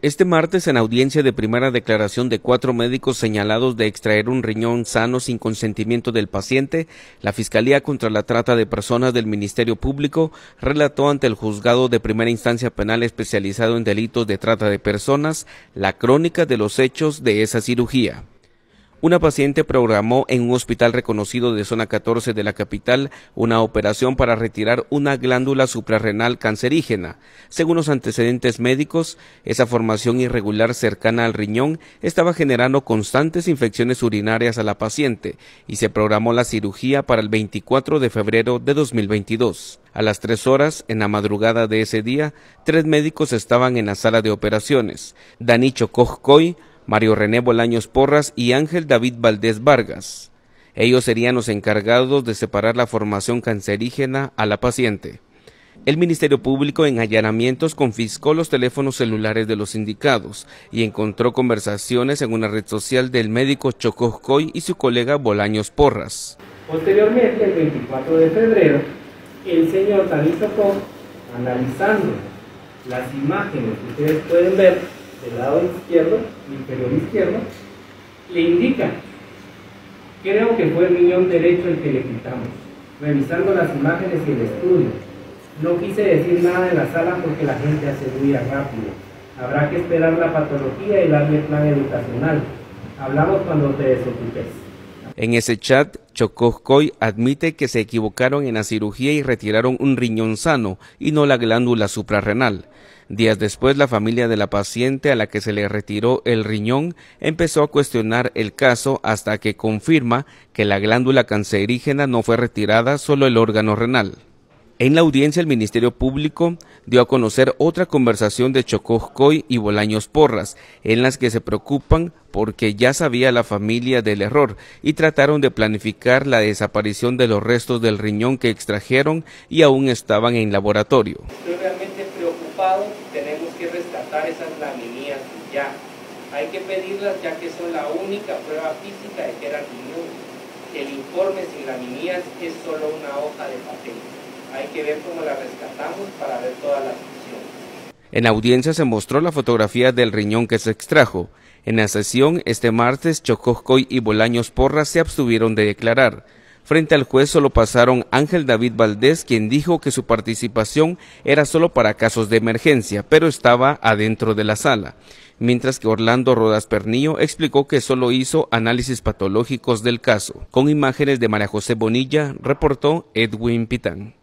Este martes, en audiencia de primera declaración de cuatro médicos señalados de extraer un riñón sano sin consentimiento del paciente, la Fiscalía contra la Trata de Personas del Ministerio Público relató ante el Juzgado de Primera Instancia Penal especializado en delitos de trata de personas la crónica de los hechos de esa cirugía. Una paciente programó en un hospital reconocido de zona 14 de la capital una operación para retirar una glándula suprarrenal cancerígena. Según los antecedentes médicos, esa formación irregular cercana al riñón estaba generando constantes infecciones urinarias a la paciente y se programó la cirugía para el 24 de febrero de 2022. A las tres horas, en la madrugada de ese día, tres médicos estaban en la sala de operaciones. Danicho Cojcoy, Mario René Bolaños Porras y Ángel David Valdés Vargas. Ellos serían los encargados de separar la formación cancerígena a la paciente. El Ministerio Público en allanamientos confiscó los teléfonos celulares de los indicados y encontró conversaciones en una red social del médico Chocoscoy y su colega Bolaños Porras. Posteriormente, el 24 de febrero, el señor Dani Chocó, analizando las imágenes que ustedes pueden ver del lado izquierdo, inferior izquierdo, le indica, creo que fue el riñón derecho el que le quitamos, revisando las imágenes y el estudio. No quise decir nada en la sala porque la gente hace muy rápido. Habrá que esperar la patología y darle plan educacional. Hablamos cuando te desocupes. En ese chat, Chocoscoy admite que se equivocaron en la cirugía y retiraron un riñón sano y no la glándula suprarrenal. Días después, la familia de la paciente a la que se le retiró el riñón empezó a cuestionar el caso hasta que confirma que la glándula cancerígena no fue retirada, solo el órgano renal. En la audiencia, el Ministerio Público dio a conocer otra conversación de Chocoscoy y Bolaños Porras, en las que se preocupan porque ya sabía la familia del error y trataron de planificar la desaparición de los restos del riñón que extrajeron y aún estaban en laboratorio. Estoy realmente preocupado, tenemos que rescatar esas laminías ya. Hay que pedirlas ya que son la única prueba física de que era riñón. El informe sin laminías es solo una hoja de papel hay que ver cómo la rescatamos para ver todas las funciones. En audiencia se mostró la fotografía del riñón que se extrajo. En la sesión, este martes, Chocoscoy y Bolaños Porras se abstuvieron de declarar. Frente al juez solo pasaron Ángel David Valdés, quien dijo que su participación era solo para casos de emergencia, pero estaba adentro de la sala, mientras que Orlando Rodas Pernillo explicó que solo hizo análisis patológicos del caso. Con imágenes de María José Bonilla, reportó Edwin Pitán.